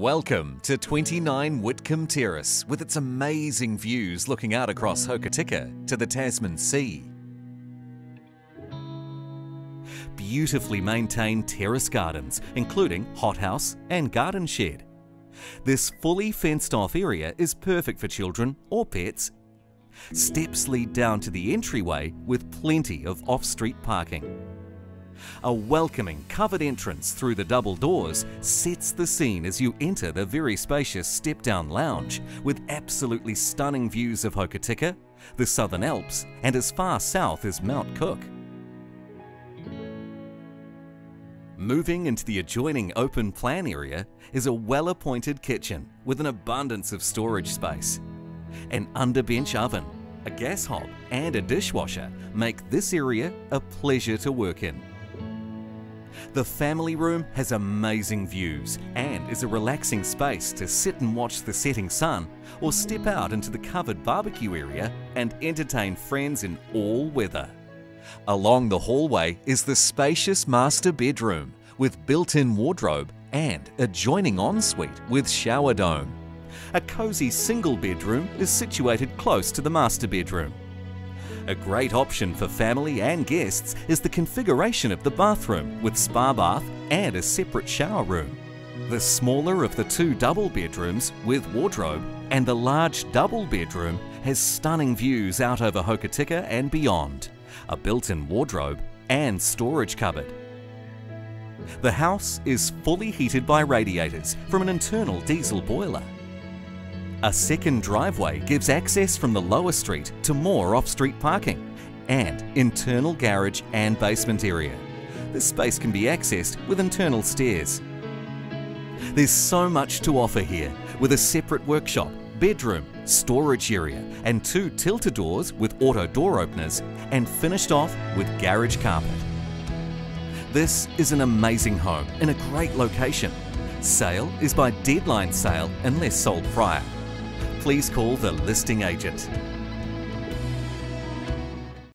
Welcome to 29 Whitcombe Terrace with its amazing views looking out across Hokitika to the Tasman Sea. Beautifully maintained terrace gardens, including hothouse and garden shed. This fully fenced off area is perfect for children or pets. Steps lead down to the entryway with plenty of off street parking. A welcoming covered entrance through the double doors sets the scene as you enter the very spacious step down lounge with absolutely stunning views of Hokitika, the Southern Alps, and as far south as Mount Cook. Moving into the adjoining open plan area is a well appointed kitchen with an abundance of storage space. An underbench oven, a gas hob, and a dishwasher make this area a pleasure to work in. The family room has amazing views and is a relaxing space to sit and watch the setting sun or step out into the covered barbecue area and entertain friends in all weather. Along the hallway is the spacious master bedroom with built-in wardrobe and adjoining ensuite with shower dome. A cosy single bedroom is situated close to the master bedroom. A great option for family and guests is the configuration of the bathroom with spa bath and a separate shower room. The smaller of the two double bedrooms with wardrobe and the large double bedroom has stunning views out over Hokitika and beyond, a built-in wardrobe and storage cupboard. The house is fully heated by radiators from an internal diesel boiler. A second driveway gives access from the lower street to more off-street parking and internal garage and basement area. This space can be accessed with internal stairs. There's so much to offer here with a separate workshop, bedroom, storage area and two tilt-a-doors with auto door openers and finished off with garage carpet. This is an amazing home in a great location. Sale is by deadline sale unless sold prior please call the listing agent.